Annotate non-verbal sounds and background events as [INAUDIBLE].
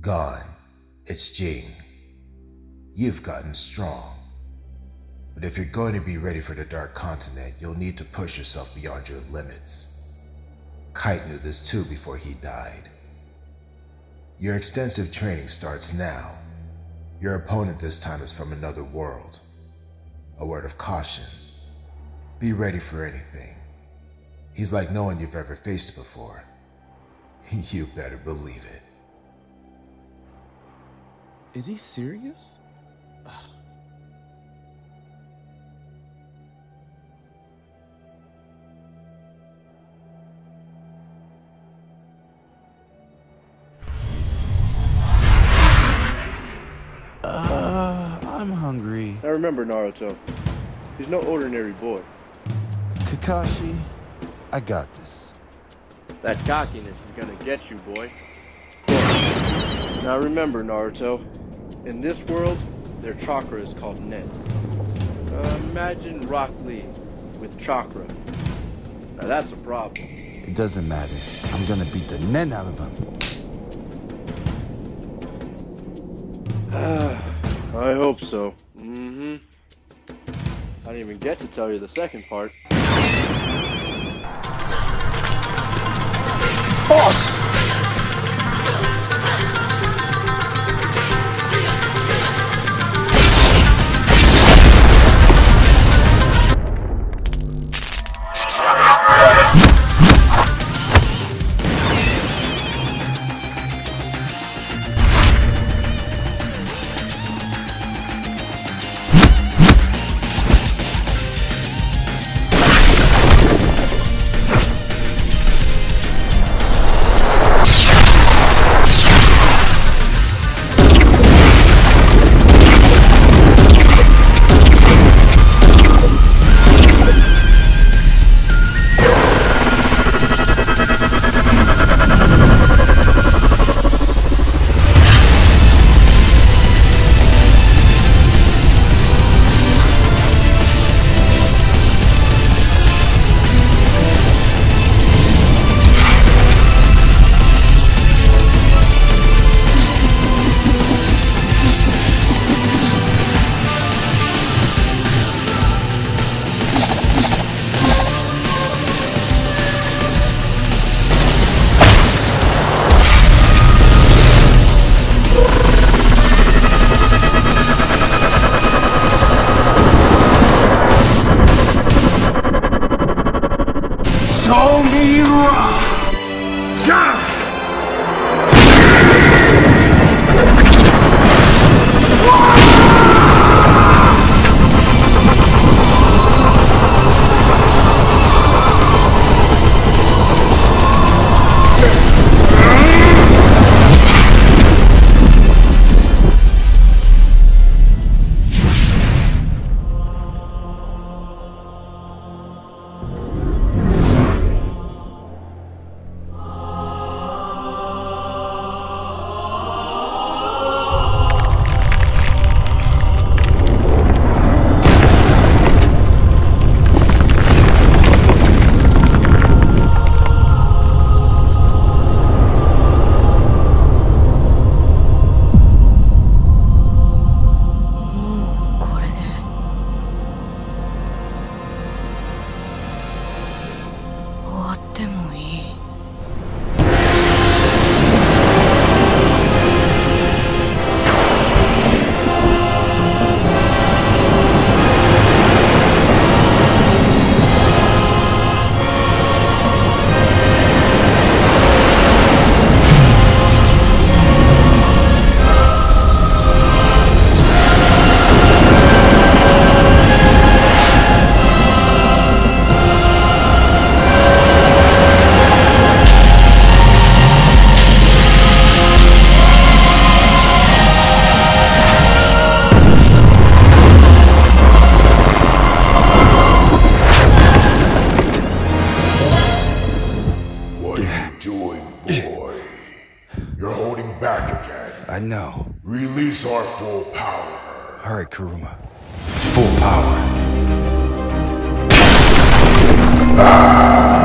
Gon, it's Ging. You've gotten strong. But if you're going to be ready for the Dark Continent, you'll need to push yourself beyond your limits. Kite knew this too before he died. Your extensive training starts now. Your opponent this time is from another world. A word of caution. Be ready for anything. He's like no one you've ever faced before. [LAUGHS] You better believe it. Is he serious? Uh, I'm hungry. Now remember, Naruto, he's no ordinary boy. Kakashi, I got this. That cockiness is gonna get you, boy. Now remember, Naruto, in this world, their chakra is called Nen. Uh, imagine Rock Lee with chakra. Now that's a problem. It doesn't matter. I'm gonna beat the nen out of him. I hope so. Mm-hmm. I didn't even get to tell you the second part. Boss! Show me rock! Jump! You doing, boy? You're holding back again. I know. Release our full power. Alright, Kurama. Full power. Ah!